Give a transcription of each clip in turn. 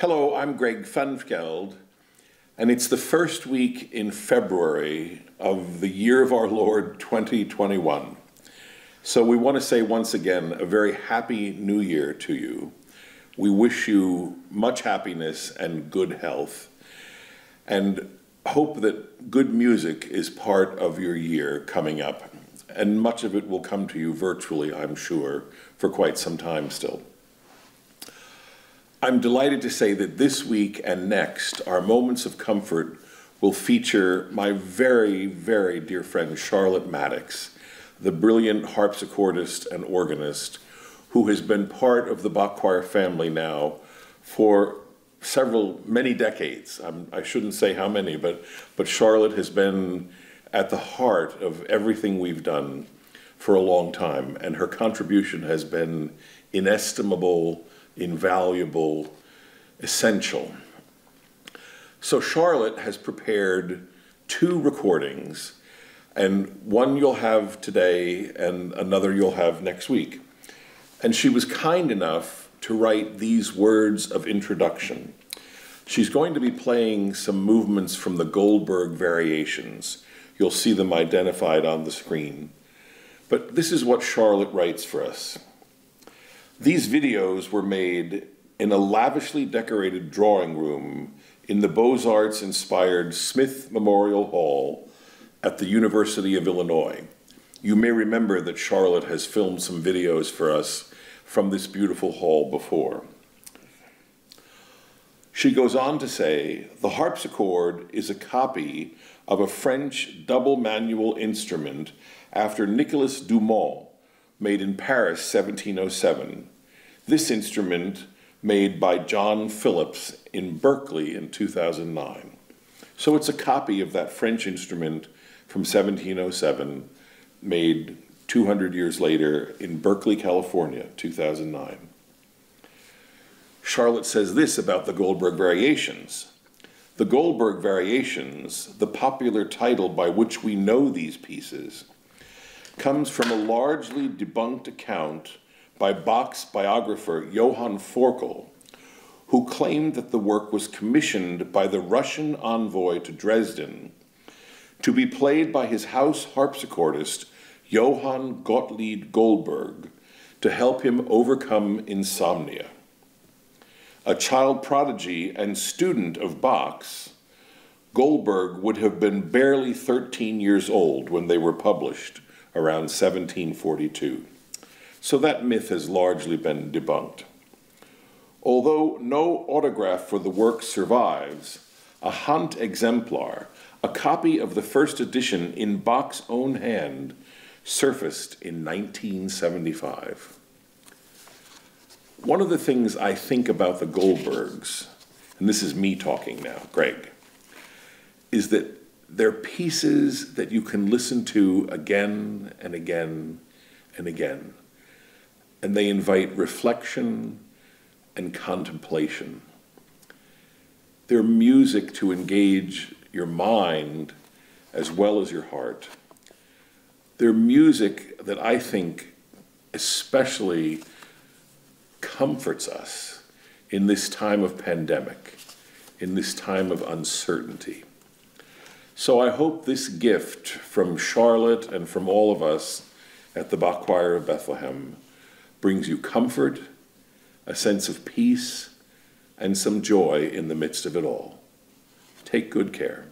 Hello, I'm Greg Funfgeld, and it's the first week in February of the year of our Lord 2021. So we want to say once again a very happy new year to you. We wish you much happiness and good health, and hope that good music is part of your year coming up. And much of it will come to you virtually, I'm sure, for quite some time still. I'm delighted to say that this week and next, our Moments of Comfort will feature my very, very dear friend Charlotte Mattax, the brilliant harpsichordist and organist who has been part of the Bach Choir family now for several, many decades. I'm, I should not say how many, but, but Charlotte has been at the heart of everything we've done for a long time, and her contribution has been inestimable invaluable, essential. So Charlotte has prepared two recordings, and one you'll have today and another you'll have next week. And she was kind enough to write these words of introduction. She's going to be playing some movements from the Goldberg variations. You'll see them identified on the screen. But this is what Charlotte writes for us. These videos were made in a lavishly decorated drawing room in the Beaux-Arts inspired Smith Memorial Hall at the University of Illinois. You may remember that Charlotte has filmed some videos for us from this beautiful hall before. She goes on to say, the harpsichord is a copy of a French double manual instrument after Nicolas Dumont, made in Paris 1707. This instrument made by John Phillips in Berkeley in 2009. So it's a copy of that French instrument from 1707 made 200 years later in Berkeley, California, 2009. Charlotte says this about the Goldberg Variations. The Goldberg Variations, the popular title by which we know these pieces, comes from a largely debunked account by Bach's biographer Johann Forkel, who claimed that the work was commissioned by the Russian envoy to Dresden to be played by his house harpsichordist Johann Gottlieb Goldberg to help him overcome insomnia. A child prodigy and student of Bach's, Goldberg would have been barely 13 years old when they were published around 1742. So that myth has largely been debunked. Although no autograph for the work survives, a Handexemplar, a copy of the first edition in Bach's own hand, surfaced in 1975. One of the things I think about the Goldbergs, and this is me talking now, Greg, is that they're pieces that you can listen to again and again and again. And they invite reflection and contemplation. They're music to engage your mind as well as your heart. They're music that I think especially comforts us in this time of pandemic, in this time of uncertainty. So I hope this gift from Charlotte and from all of us at the Bach Choir of Bethlehem brings you comfort, a sense of peace, and some joy in the midst of it all. Take good care.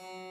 Thank